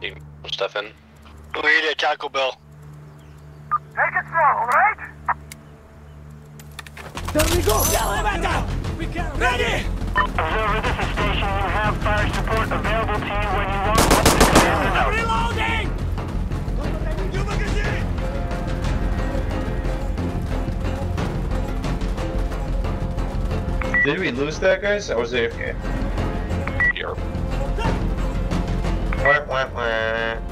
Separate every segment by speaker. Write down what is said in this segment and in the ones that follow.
Speaker 1: Need stuff in.
Speaker 2: We need a Taco Bell.
Speaker 3: Take it slow, alright? There we go.
Speaker 4: Ready!
Speaker 3: Observer, this is station. You have fire support available to you when you want.
Speaker 4: Reloading!
Speaker 5: Did we lose that, guys? I was AFK.
Speaker 1: Here.
Speaker 5: Wah, wah, wah.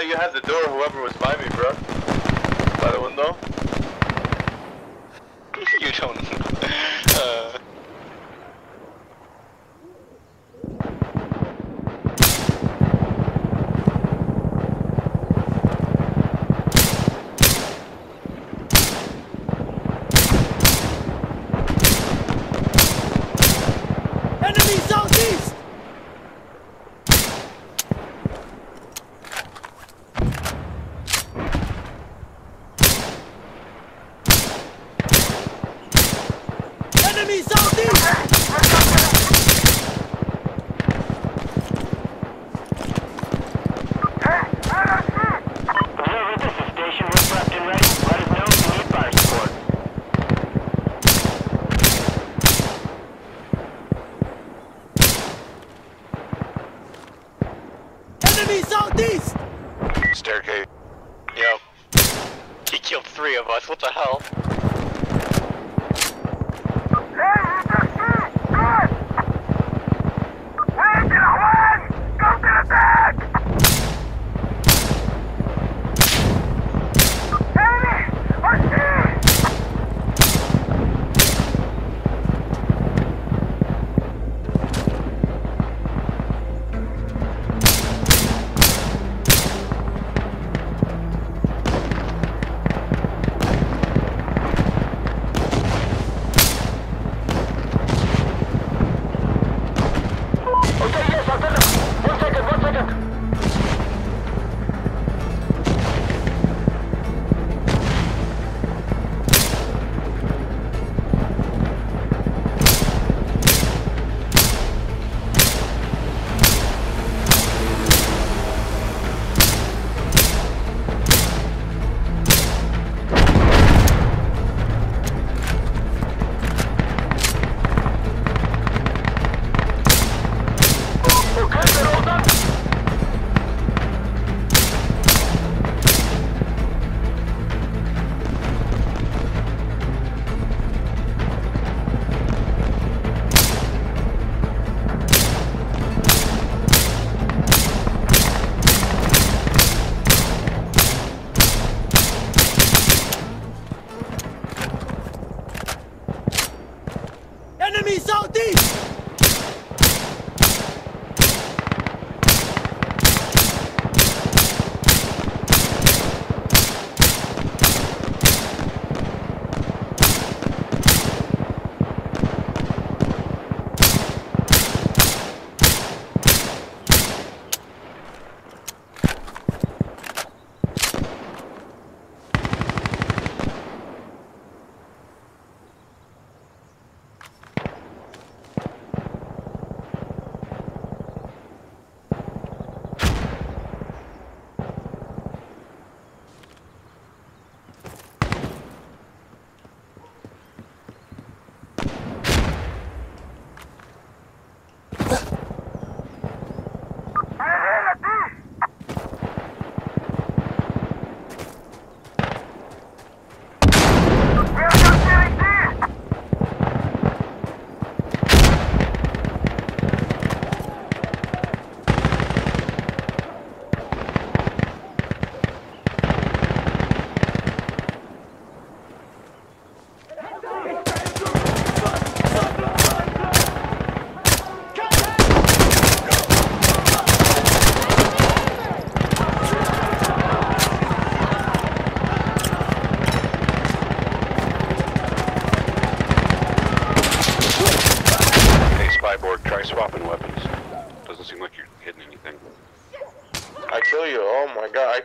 Speaker 5: Thought you had the door, whoever was by me, bro. By the window.
Speaker 1: you don't.
Speaker 4: Enemy southeast!
Speaker 6: Staircase.
Speaker 1: Yep. He killed three of us. What the hell?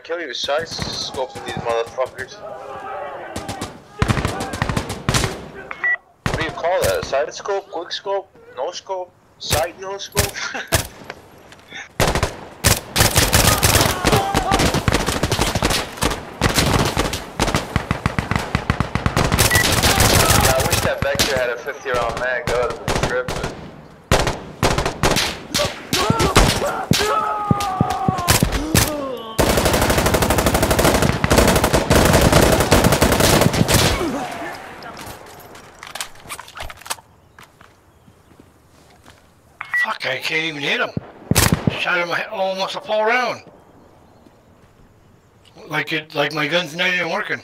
Speaker 5: Kill you. Side scoping these motherfuckers. What do you call that? Side scope? Quick scope? No scope? Side no scope? Yeah, I wish that Vector had a 50 round mag. That would have been tripping.
Speaker 7: Fuck, I can't even hit him. Shot him almost a full round. Like it, like my gun's not even working.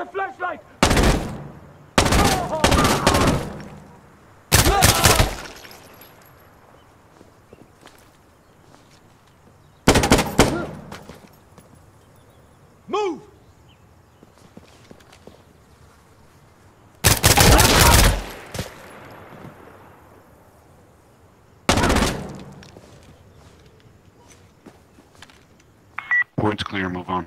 Speaker 4: the flashlight! Move!
Speaker 8: Points clear, move on.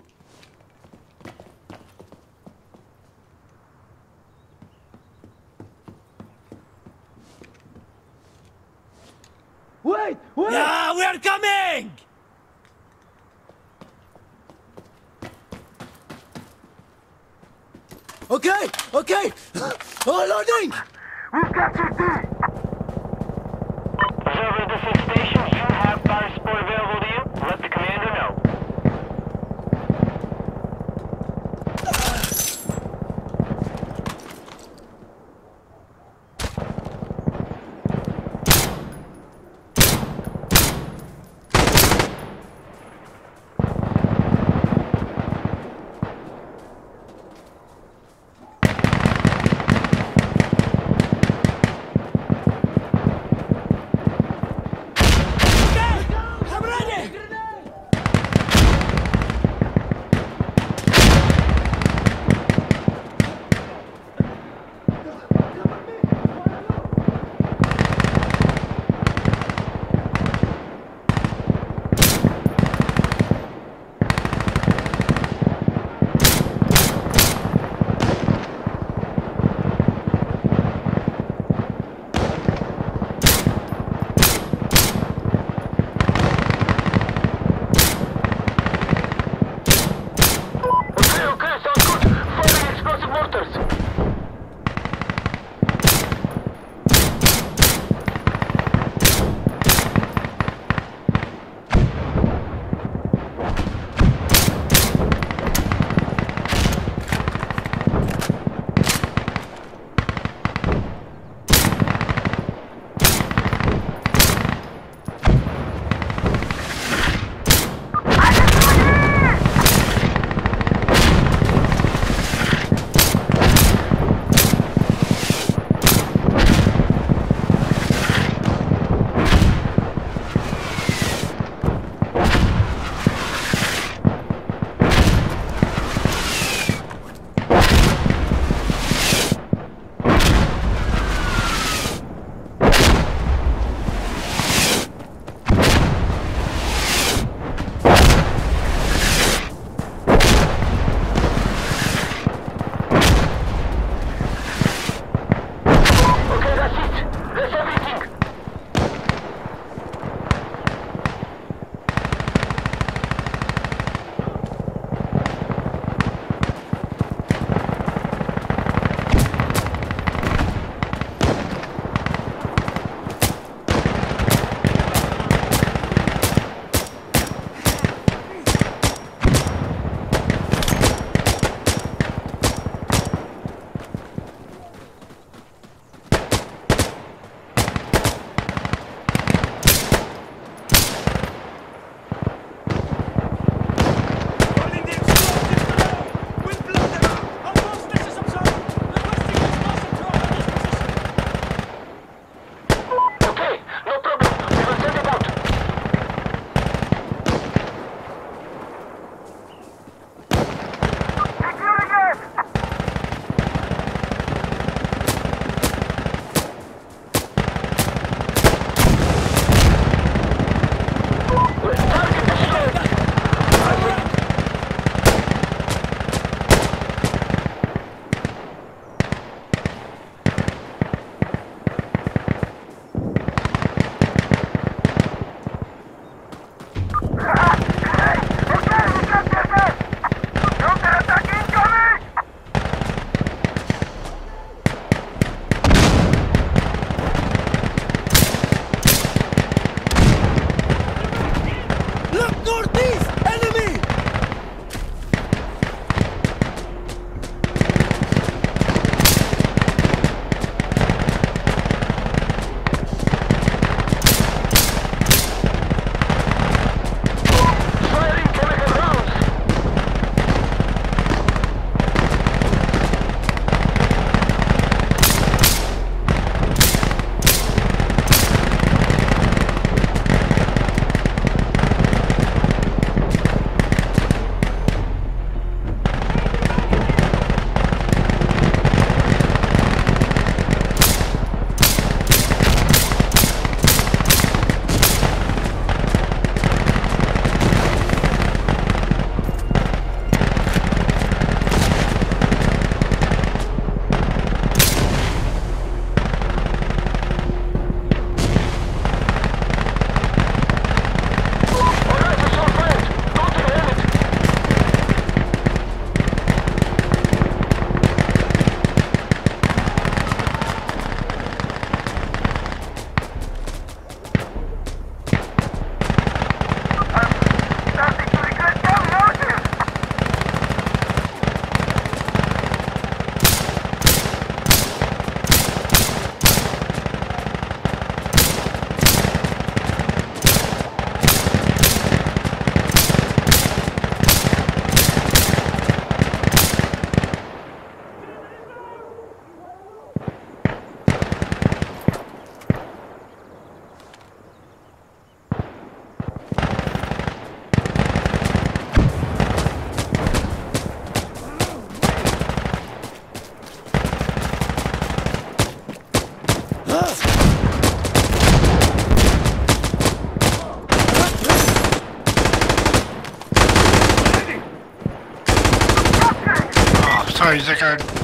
Speaker 3: Sorry, Zickard.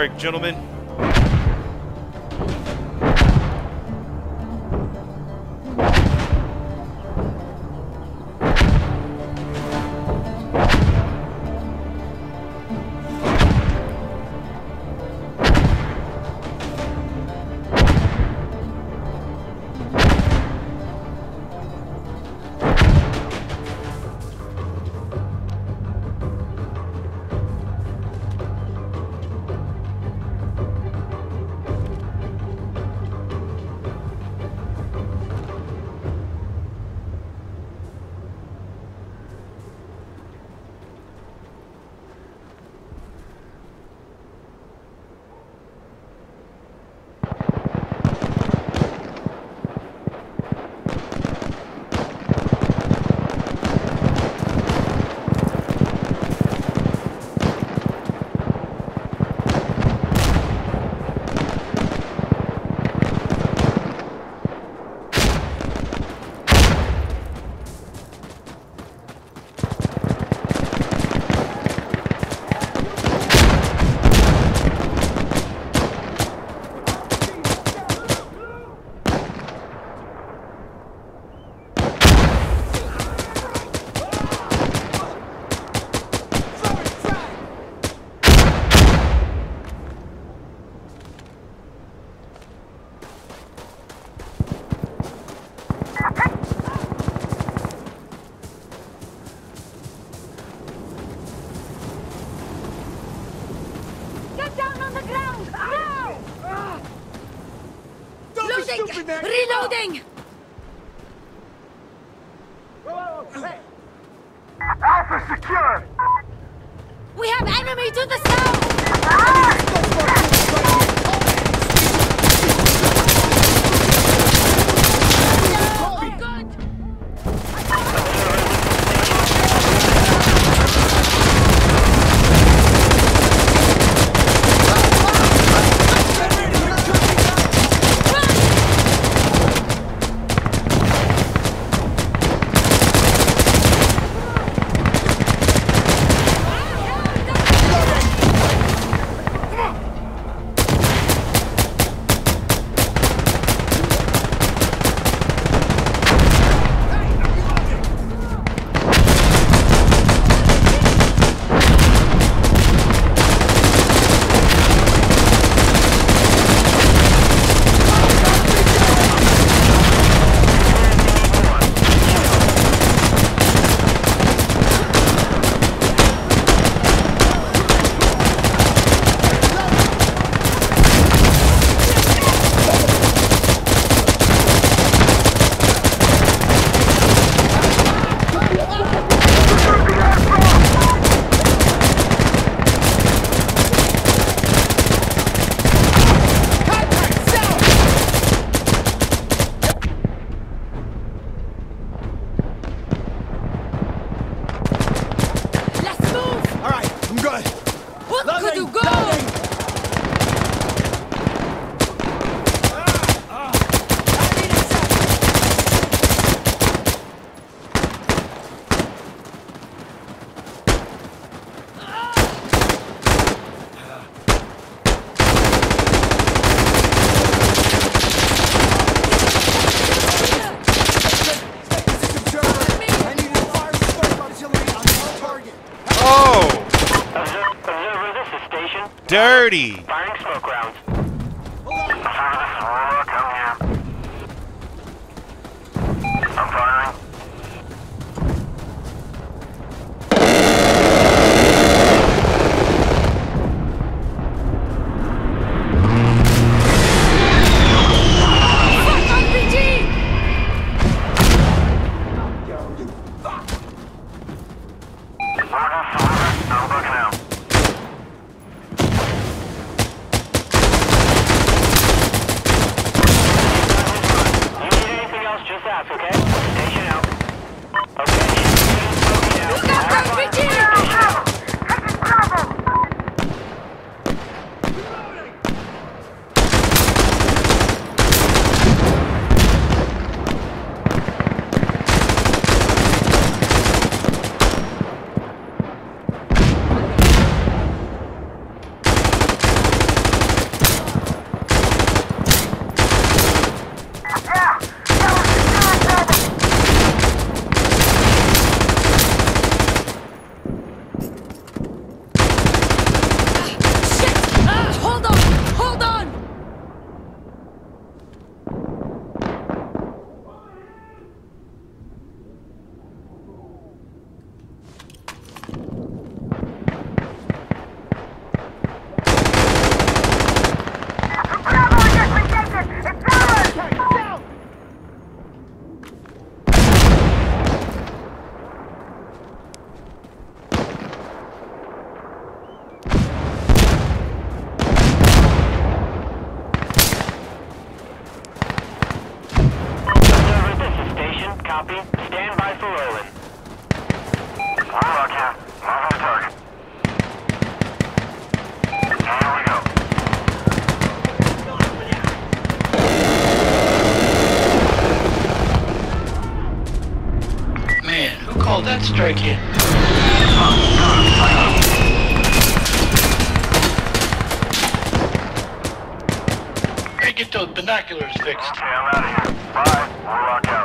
Speaker 9: Work, gentlemen.
Speaker 8: Reloading!
Speaker 3: Copy. Stand by for rolling. Warlock here. Move on target. Here
Speaker 7: who called that strike in? Hey, get those binoculars fixed.
Speaker 3: Okay, I'm out of here. Bye. Warlock out.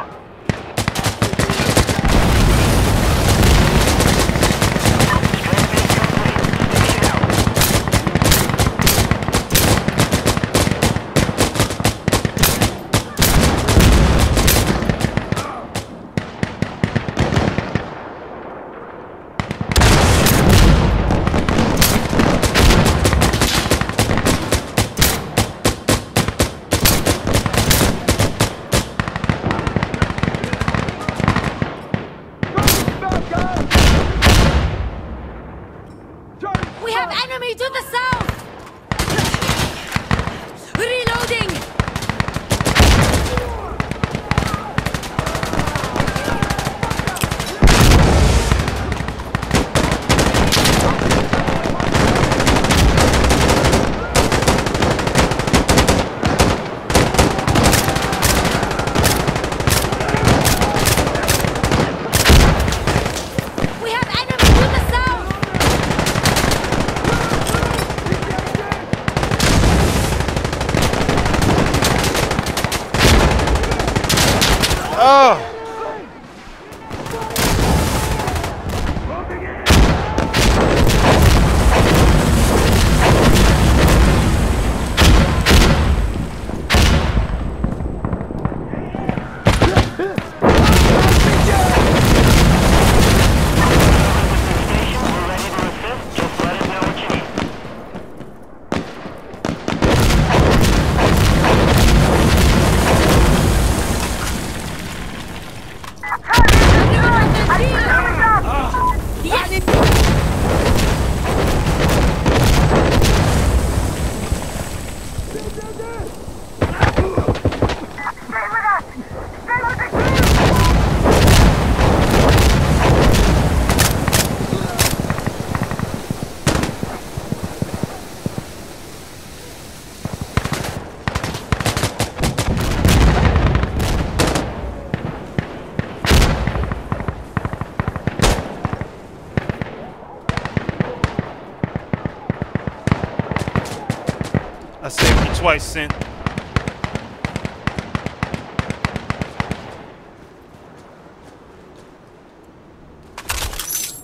Speaker 9: Twice, Sint.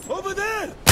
Speaker 10: Over there!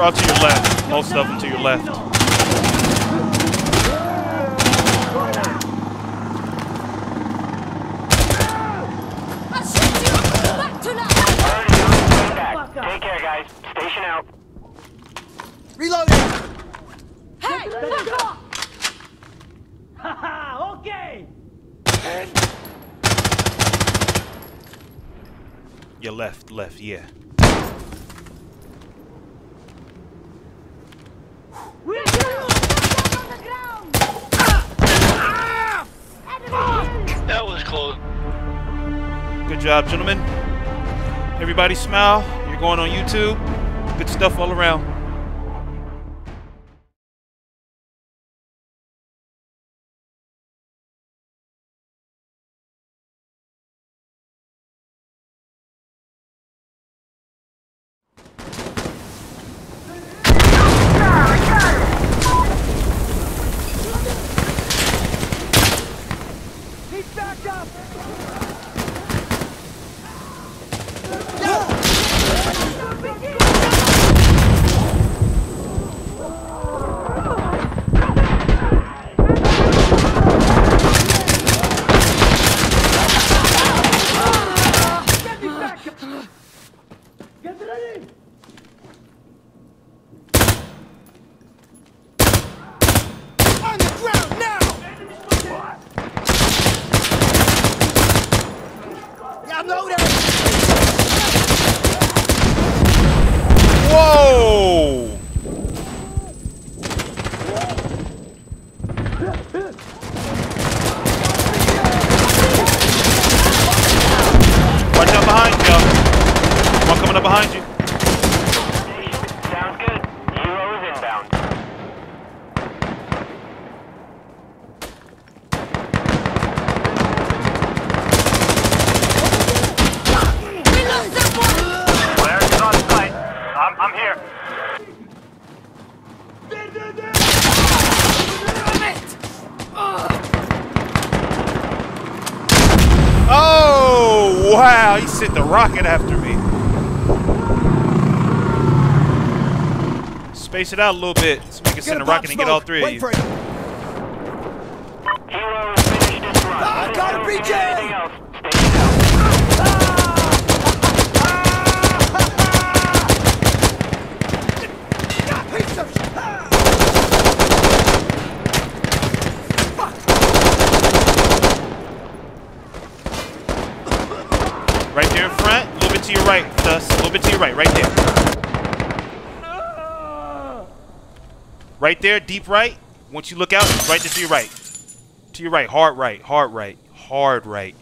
Speaker 9: All to your left. Most of them to your left.
Speaker 4: Haha, okay.
Speaker 9: Your left, left, yeah. Job, gentlemen. Everybody smile. You're going on YouTube. Good stuff all around.
Speaker 4: He's back up. Get me back. Get ready.
Speaker 10: On the ground now. Y'all know that.
Speaker 9: Whoa! Watch out behind you, y'all. One coming up behind you.
Speaker 3: Sounds good. Hero is inbound.
Speaker 8: We lost someone!
Speaker 3: Polaris is on site. I'm, I'm here.
Speaker 9: Oh, wow. He sent the rocket after me. Space it out a little bit so we can send a rocket and get all three of
Speaker 10: Wait
Speaker 9: you.
Speaker 10: for it.
Speaker 3: Hero has finished its run.
Speaker 10: Ah,
Speaker 3: Let us
Speaker 10: got
Speaker 3: know
Speaker 10: it,
Speaker 3: if you need
Speaker 10: BJ.
Speaker 3: anything else. Station out.
Speaker 10: Piece of shit.
Speaker 9: Right there in front, a little bit to your right, Dust. A little bit to your right, right there. Right there, deep right. Once you look out, right to your right. To your right, hard right, hard right, hard right.